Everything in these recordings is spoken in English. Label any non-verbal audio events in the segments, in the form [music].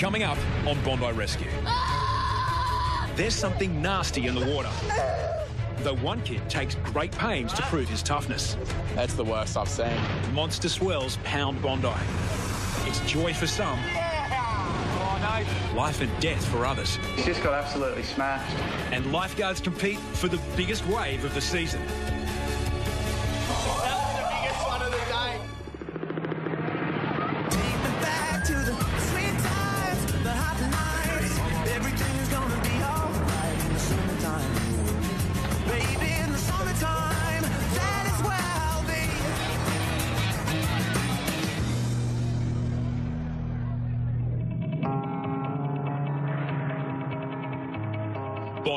Coming up on Bondi Rescue. There's something nasty in the water. Though one kid takes great pains to prove his toughness. That's the worst I've seen. Monster swells pound Bondi. It's joy for some, life and death for others. He's just got absolutely smashed. And lifeguards compete for the biggest wave of the season.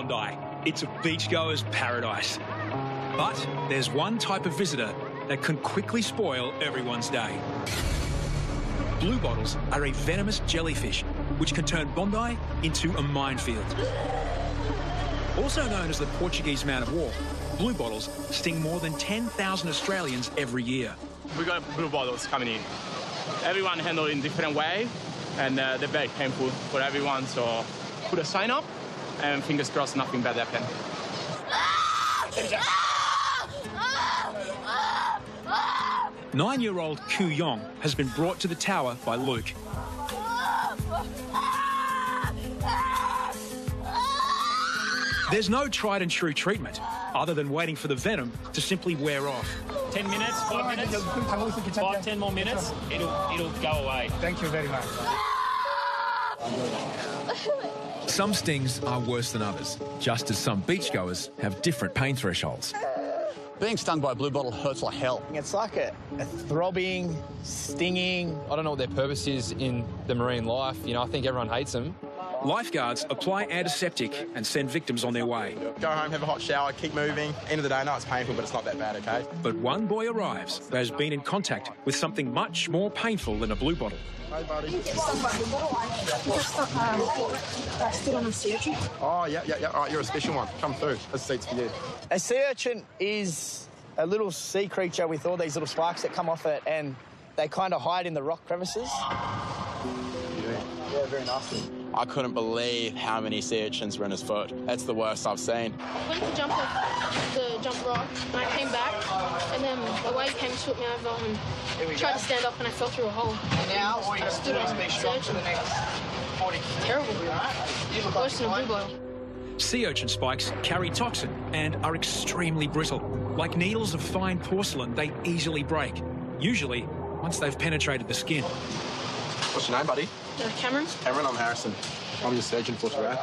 Bondi. It's a beachgoer's paradise. But there's one type of visitor that can quickly spoil everyone's day. Blue bottles are a venomous jellyfish which can turn Bondi into a minefield. Also known as the Portuguese man of war, blue bottles sting more than 10,000 Australians every year. We got blue bottles coming in. Everyone handled in different way, and uh, they're very painful for everyone. So put a sign up, and fingers crossed nothing bad happen. Nine-year-old Ku Yong has been brought to the tower by Luke. There's no tried and true treatment other than waiting for the venom to simply wear off. 10 minutes, 5 minutes, 5, 10 more minutes, it'll, it'll go away. Thank you very much. [laughs] Some stings are worse than others, just as some beachgoers have different pain thresholds. Being stung by a blue bottle hurts like hell. It's like a, a throbbing, stinging. I don't know what their purpose is in the marine life. You know, I think everyone hates them. Lifeguards apply antiseptic and send victims on their way. Go home, have a hot shower, keep moving. End of the day, no, it's painful, but it's not that bad, okay? But one boy arrives who has been in contact with something much more painful than a blue bottle. Hey, buddy. stood on a sea urchin. Oh, yeah, yeah, yeah. All right, you're a special one. Come through. This seat's for you. A sea urchin is a little sea creature with all these little sparks that come off it, and they kind of hide in the rock crevices. Yeah, very nasty. I couldn't believe how many sea urchins were in his foot. That's the worst I've seen. I went to jump off the jump rock, and I came back, and then a wave came and swept me over, and tried to stand up, and I fell through a hole. And Now, all you I stood on a sea urchin. Terrible. Worse than a blue bottle. Sea urchin spikes carry toxin and are extremely brittle. Like needles of fine porcelain, they easily break. Usually, once they've penetrated the skin. What's your name, buddy? Uh, Cameron? Cameron, I'm Harrison. I'm your surgeon for today.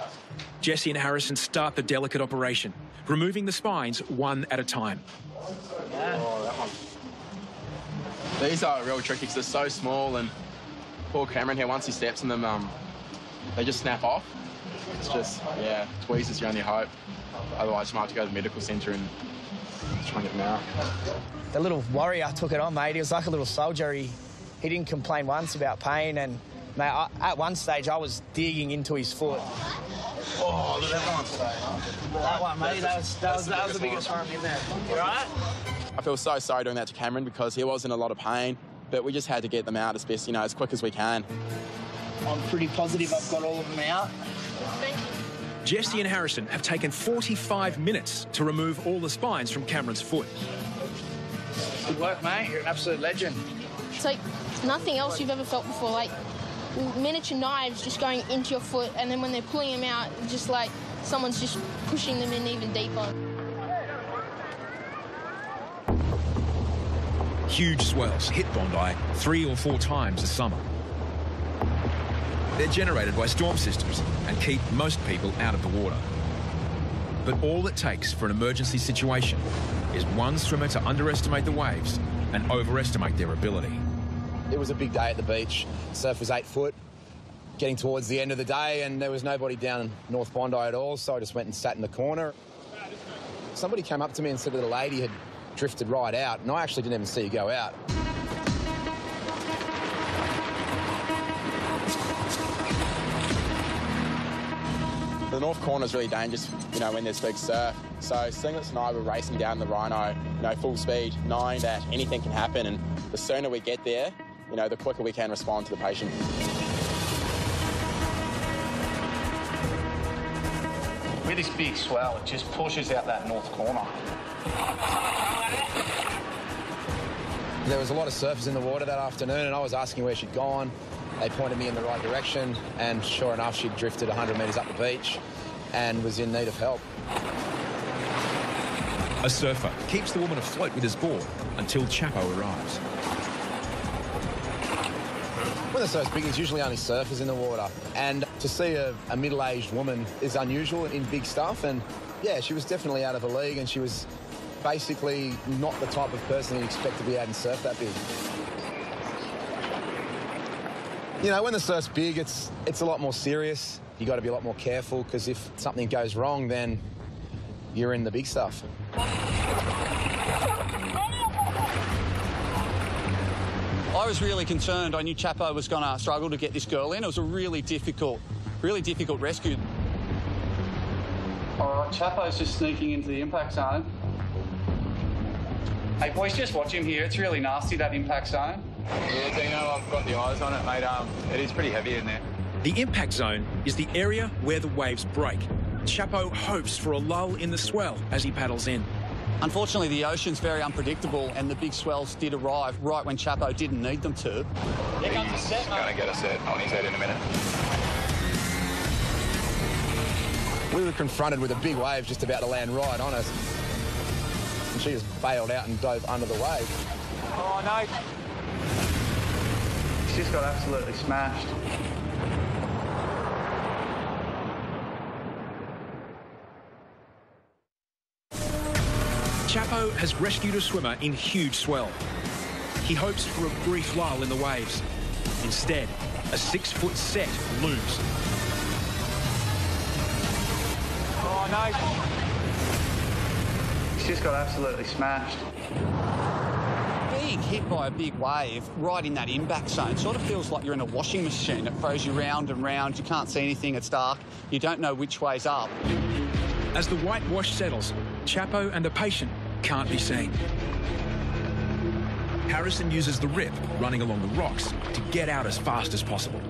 Jesse and Harrison start the delicate operation, removing the spines one at a time. Oh, that one. These are real tricky because they're so small, and poor Cameron here, once he steps in them, um, they just snap off. It's just, yeah, tweeze is your only hope. Otherwise, you might have to go to the medical centre and try and get them out. The little warrior took it on, mate. He was like a little soldier. He, he didn't complain once about pain, and mate, I, at one stage I was digging into his foot. Oh, look at that one. That one, mate. That was that was, that was the biggest one in there. You right? I feel so sorry doing that to Cameron because he was in a lot of pain, but we just had to get them out as best, you know, as quick as we can. I'm pretty positive I've got all of them out. Jesse and Harrison have taken 45 minutes to remove all the spines from Cameron's foot. Good work, mate. You're an absolute legend. It's like nothing else you've ever felt before. Like miniature knives just going into your foot, and then when they're pulling them out, just like someone's just pushing them in even deeper. Huge swells hit Bondi three or four times a summer. They're generated by storm systems and keep most people out of the water. But all it takes for an emergency situation is one swimmer to underestimate the waves and overestimate their ability. It was a big day at the beach. Surf was eight foot. Getting towards the end of the day, and there was nobody down North Bondi at all, so I just went and sat in the corner. Somebody came up to me and said that a lady had drifted right out, and I actually didn't even see her go out. The north corner is really dangerous, you know, when there's big surf. So Singlets and I were racing down the Rhino, you know, full speed, knowing that anything can happen. And the sooner we get there, you know, the quicker we can respond to the patient. With this big swell, it just pushes out that north corner. There was a lot of surfers in the water that afternoon, and I was asking where she'd gone. They pointed me in the right direction, and sure enough, she'd drifted 100 metres up the beach and was in need of help. A surfer keeps the woman afloat with his board until Chapo arrives. When the surf's big, there's usually only surfers in the water. And to see a, a middle-aged woman is unusual in big stuff. And yeah, she was definitely out of a league and she was basically not the type of person you'd expect to be out and surf that big. You know, when the surf's big, it's, it's a lot more serious. you got to be a lot more careful because if something goes wrong, then you're in the big stuff. I was really concerned. I knew Chapo was going to struggle to get this girl in. It was a really difficult, really difficult rescue. All right, Chapo's just sneaking into the impact zone. Hey, boys, just watch him here. It's really nasty, that impact zone. Yeah, Dino, I've got the eyes on it, mate. Um, it is pretty heavy in there. The impact zone is the area where the waves break. Chapo hopes for a lull in the swell as he paddles in. Unfortunately, the ocean's very unpredictable, and the big swells did arrive right when Chapo didn't need them to. Here comes the set, Going to get a set on his head in a minute. We were confronted with a big wave just about to land right on us. And she just bailed out and dove under the wave. Oh, no. She's got absolutely smashed. Chapo has rescued a swimmer in huge swell. He hopes for a brief lull in the waves. Instead, a six-foot set looms. Oh, no. She's got absolutely smashed. Being hit by a big wave right in that impact zone sort of feels like you're in a washing machine. It throws you round and round. You can't see anything. It's dark. You don't know which way's up. As the whitewash settles, Chapo and the patient can't be seen. Harrison uses the rip running along the rocks to get out as fast as possible.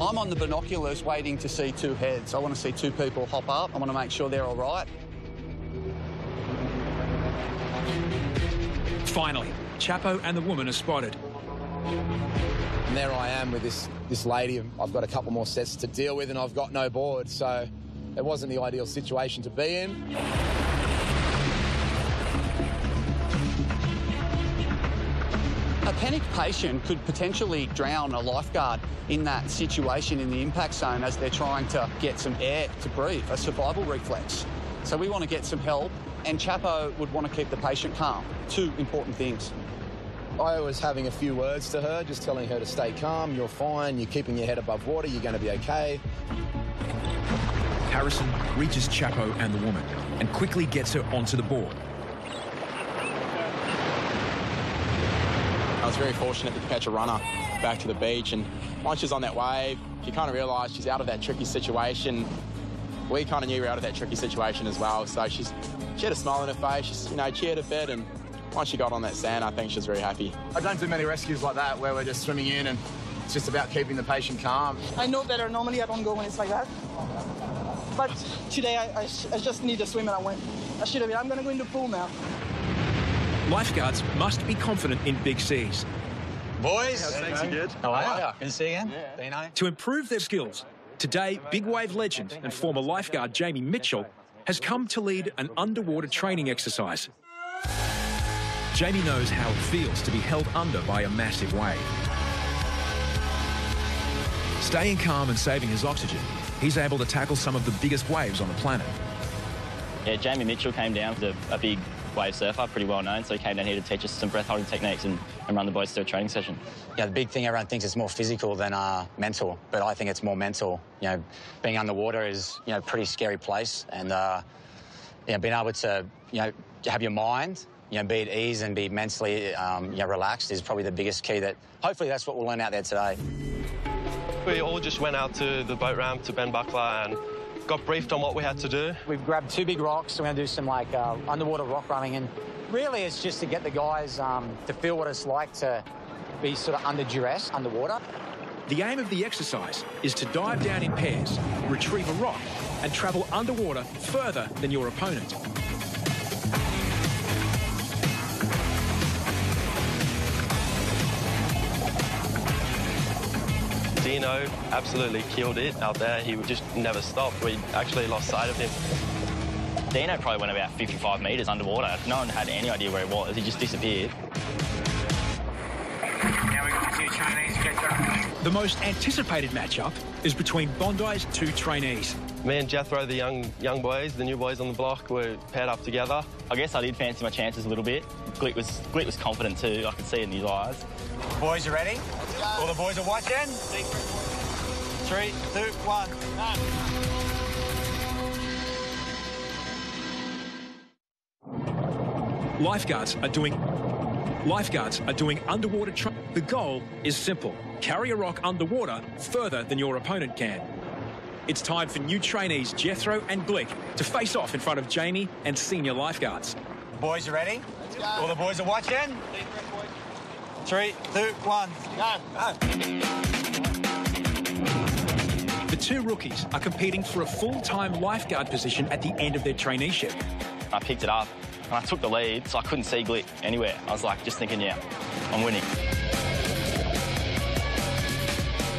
I'm on the binoculars waiting to see two heads. I want to see two people hop up. I want to make sure they're all right. Finally, Chapo and the woman are spotted. And there I am with this, this lady. I've got a couple more sets to deal with and I've got no board, so it wasn't the ideal situation to be in. A panicked patient could potentially drown a lifeguard in that situation in the impact zone as they're trying to get some air to breathe, a survival reflex. So we want to get some help, and Chapo would want to keep the patient calm. Two important things. I was having a few words to her, just telling her to stay calm, you're fine, you're keeping your head above water, you're going to be okay. Harrison reaches Chapo and the woman and quickly gets her onto the board. I was very fortunate to catch a runner back to the beach, and once she's on that wave, she kind of realised she's out of that tricky situation. We kind of knew we were out of that tricky situation as well, so she's she had a smile on her face, she's, you know, cheered a bit, and once she got on that sand, I think she was very happy. I don't do many rescues like that where we're just swimming in and it's just about keeping the patient calm. I know better. Normally I don't go when it's like that. But today I, I, I just need to swim and I went. I should have been. I'm going to go in the pool now. Lifeguards must be confident in big seas. Boys, Thanks, you good. how are you? Good to see you again. Dino. To improve their skills, today big wave legend and former lifeguard Jamie Mitchell has come to lead an underwater training exercise. Jamie knows how it feels to be held under by a massive wave. Staying calm and saving his oxygen, he's able to tackle some of the biggest waves on the planet. Yeah, Jamie Mitchell came down, was a, a big wave surfer, pretty well known, so he came down here to teach us some breath holding techniques and, and run the boys through a training session. Yeah, the big thing everyone thinks it's more physical than uh, mental, but I think it's more mental. You know, being underwater is you know a pretty scary place, and uh, you know, being able to you know have your mind you know be at ease and be mentally um, you know relaxed is probably the biggest key. That hopefully that's what we'll learn out there today. We all just went out to the boat ramp to Ben Buckler and got briefed on what we had to do. We've grabbed two big rocks. We're going to do some like uh, underwater rock running, and really it's just to get the guys um, to feel what it's like to be sort of under duress underwater. The aim of the exercise is to dive down in pairs, retrieve a rock, and travel underwater further than your opponent. Dino absolutely killed it out there. He just never stopped. We actually lost sight of him. Dino probably went about 55 metres underwater. No one had any idea where he was. He just disappeared. Now we got two Chinese get The most anticipated matchup is between Bondi's two trainees. Me and Jethro, the young young boys, the new boys on the block, were paired up together. I guess I did fancy my chances a little bit. Glick was Glick was confident too. I could see it in his eyes. Boys, you ready? All the boys are watching. Three, two, one. Lifeguards are doing lifeguards are doing underwater tra- The goal is simple. Carry a rock underwater further than your opponent can. It's time for new trainees Jethro and Glick to face off in front of Jamie and senior lifeguards. Boys, you ready? All the boys are watching. Three, two, one. go! The two rookies are competing for a full-time lifeguard position at the end of their traineeship. I picked it up and I took the lead, so I couldn't see Glick anywhere. I was like, just thinking, yeah, I'm winning.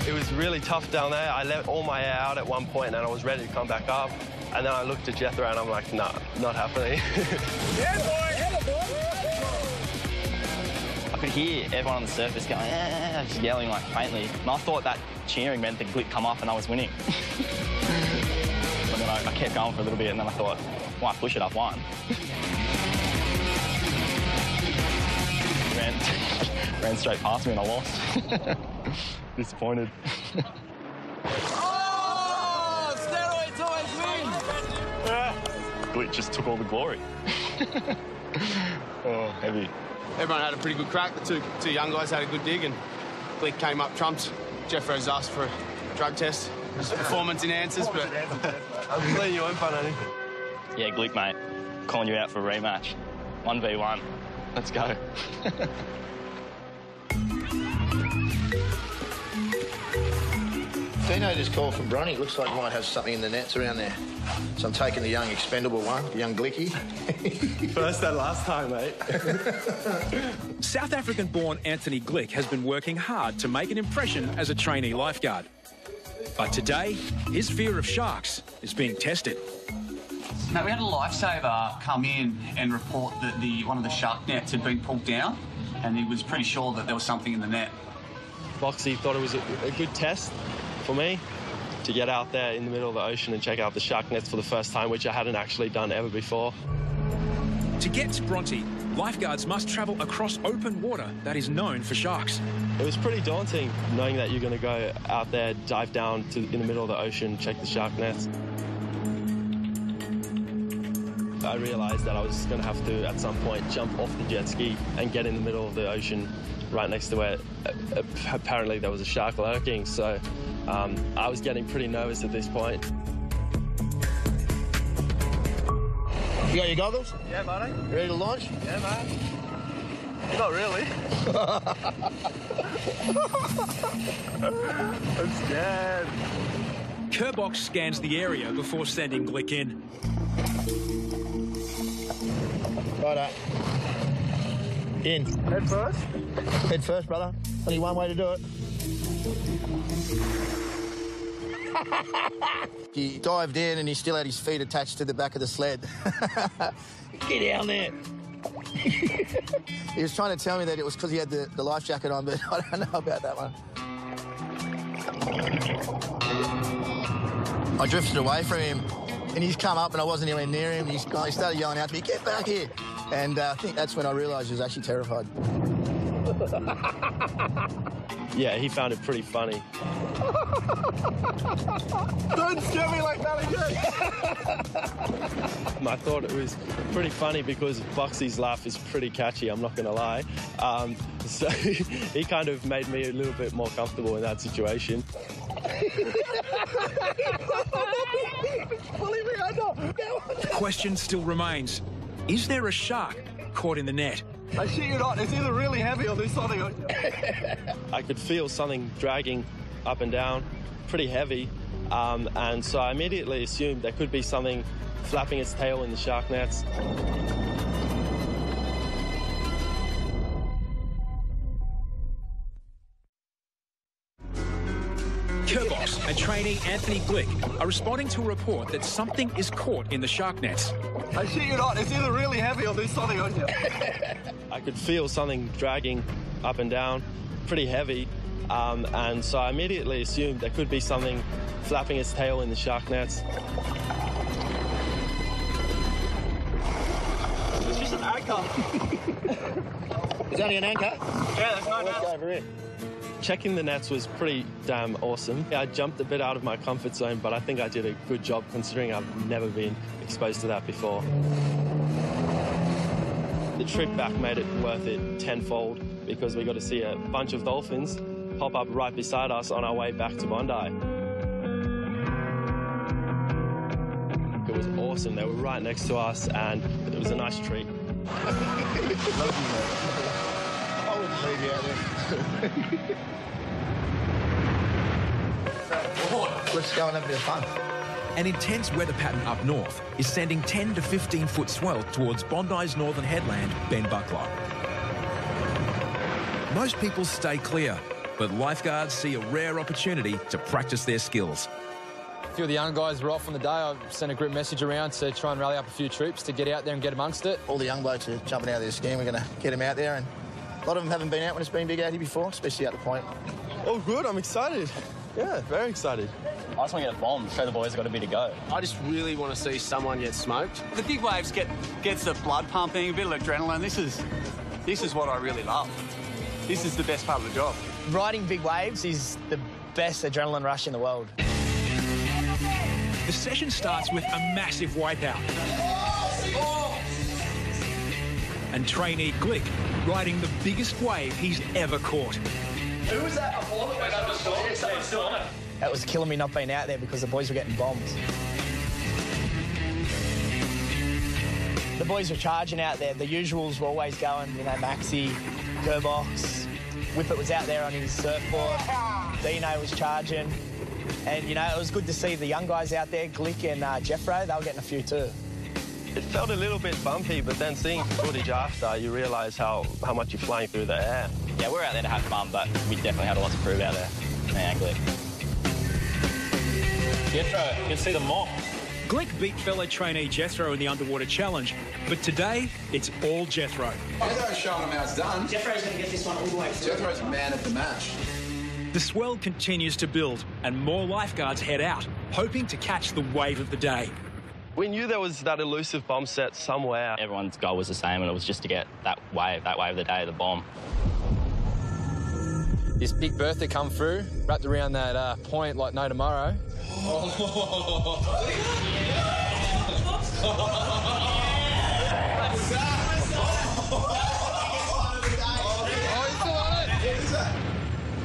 It was really tough down there. I let all my air out at one point and I was ready to come back up. And then I looked at Jethro and I'm like, no, not happening. [laughs] I could hear everyone on the surface going, eh, just yelling like faintly. And I thought that cheering meant that Glick come off and I was winning. [laughs] but then I, I kept going for a little bit and then I thought, why push it? I've won. ran, [laughs] ran straight past me and I lost. [laughs] Disappointed. Oh, steroids always win. Glick just took all the glory. oh, heavy. Everyone had a pretty good crack. The two, two young guys had a good dig, and Glick came up trumps. Jeff Jeffro's asked for a drug test. Just performance enhancers, but I'm glad you won't find anything. Yeah, Glick, mate. Calling you out for a rematch. 1v1. Let's go. [laughs] Dino just called from Bronny. Looks like he might have something in the nets around there. So I'm taking the young expendable one, the young Glicky. [laughs] First and last time, mate. [laughs] South African-born Anthony Glick has been working hard to make an impression as a trainee lifeguard. But today, his fear of sharks is being tested. Now, we had a lifesaver come in and report that the one of the shark nets had been pulled down, and he was pretty sure that there was something in the net. Boxy thought it was a, a good test for me to get out there in the middle of the ocean and check out the shark nets for the first time, which I hadn't actually done ever before. To get to Bronte, lifeguards must travel across open water that is known for sharks. It was pretty daunting knowing that you're going to go out there, dive down to, in the middle of the ocean, check the shark nets. I realised that I was going to have to, at some point, jump off the jet ski and get in the middle of the ocean right next to where uh, apparently there was a shark lurking. So um, I was getting pretty nervous at this point. You got your goggles? Yeah, buddy. You ready to launch? Yeah, mate. Not really. [laughs] I'm scared. Kerbox scans the area before sending Glick in. Righto. In. Head first? Head first, brother. Only one way to do it. [laughs] he dived in and he still had his feet attached to the back of the sled. [laughs] Get down there. he was trying to tell me that it was because he had the, the life jacket on, but [laughs] I don't know about that one. I drifted away from him and he's come up and I wasn't anywhere near him. He's, he started yelling out to me, get back here. And uh, I think that's when I realised he was actually terrified. [laughs] Yeah, he found it pretty funny. [laughs] Don't scare me like that again. [laughs] I thought it was pretty funny because Boxy's laugh is pretty catchy, I'm not going to lie. Um, so he kind of made me a little bit more comfortable in that situation. Believe me, I know. The question still remains Is there a shark caught in the net? I shit you not. It's either really heavy or there's something. [laughs] I could feel something dragging up and down, pretty heavy. Um, and so I immediately assumed there could be something flapping its tail in the shark nets. Kerbox and trainee Anthony Glick are responding to a report that something is caught in the shark nets. I shit you not, it's either really heavy or there's something on you. [laughs] I could feel something dragging up and down, pretty heavy. Um, and so I immediately assumed there could be something flapping its tail in the shark nets. It's just an anchor. [laughs] it's only an anchor? Yeah, there's no net. over here. Checking the nets was pretty damn awesome. I jumped a bit out of my comfort zone, but I think I did a good job considering I've never been exposed to that before. The trip back made it worth it tenfold because we got to see a bunch of dolphins pop up right beside us on our way back to Bondi. It was awesome. They were right next to us, and it was a nice treat. [laughs] I wouldn't leave you out there. Let's go and have a bit of fun. An intense weather pattern up north is sending 10 to 15 foot swell towards Bondi's northern headland, Ben Buckler. Most people stay clear, but lifeguards see a rare opportunity to practice their skills. A few of the young guys were off on the day. I sent a group message around to try and rally up a few troops to get out there and get amongst it. All the young blokes are jumping out of their skin. We're going to get them out there. And a lot of them haven't been out when it's been big out here before, especially at the point. Oh, good. I'm excited. Yeah, very excited. I just want to get a bomb, show the boys I've got a bit to go. I just really want to see someone get smoked. The big waves get gets the blood pumping, a bit of adrenaline. This is this is what I really love. This is the best part of the job. Riding big waves is the best adrenaline rush in the world. The session starts with a massive wipeout. Oh, And trainee Glick riding the biggest wave he's ever caught. Who was that before that went over the storm? Someone's still on it. That was killing me not being out there because the boys were getting bombed. The boys were charging out there. The usuals were always going, you know, Maxi, Kerbox, Whippet was out there on his surfboard, Dino was charging. And, you know, it was good to see the young guys out there, Glick and uh, Jeffro, they were getting a few too. It felt a little bit bumpy, but then seeing footage after, you realise how, how much you're flying through the air. Yeah, we're out there to have fun, but we definitely had a lot to prove out there. Man, Glick. Jethro, you can see the mock. Glick beat fellow trainee Jethro in the underwater challenge, but today it's all Jethro. Jethro's showing him how it's done. Jethro's going to get this one all the way through. Jethro's man of the match. The swell continues to build, and more lifeguards head out, hoping to catch the wave of the day. We knew there was that elusive bomb set somewhere. Everyone's goal was the same, and it was just to get that wave, that wave of the day, the bomb. This big Bertha come through, wrapped around that uh, point like no tomorrow. [laughs]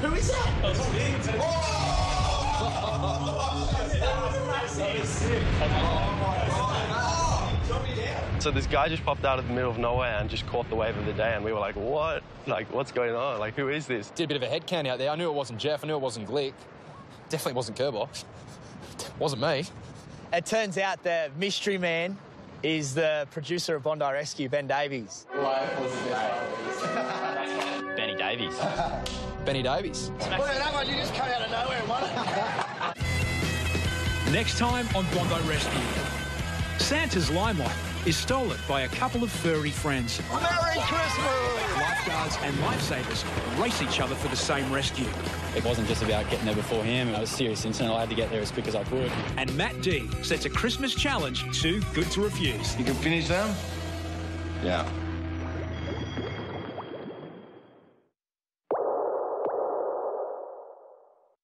Who is that? So this guy just popped out of the middle of nowhere and just caught the wave of the day, and we were like, "What? Like, what's going on? Like, who is this?" Did a bit of a head count out there. I knew it wasn't Jeff. I knew it wasn't Glick. Definitely wasn't Kerbox. [laughs] wasn't me. It turns out the mystery man is the producer of Bondi Rescue, Ben Davies. Benny Davies. [laughs] Benny Davies. Well, that one you just cut out of nowhere and won it. Next time on Bondi Rescue, Santa's limelight is stolen by a couple of furry friends. Merry Christmas! Lifeguards and lifesavers race each other for the same rescue. It wasn't just about getting there before him. It was a serious incident. I had to get there as quick as I could. And Matt D sets a Christmas challenge too good to refuse. You can finish them? Yeah.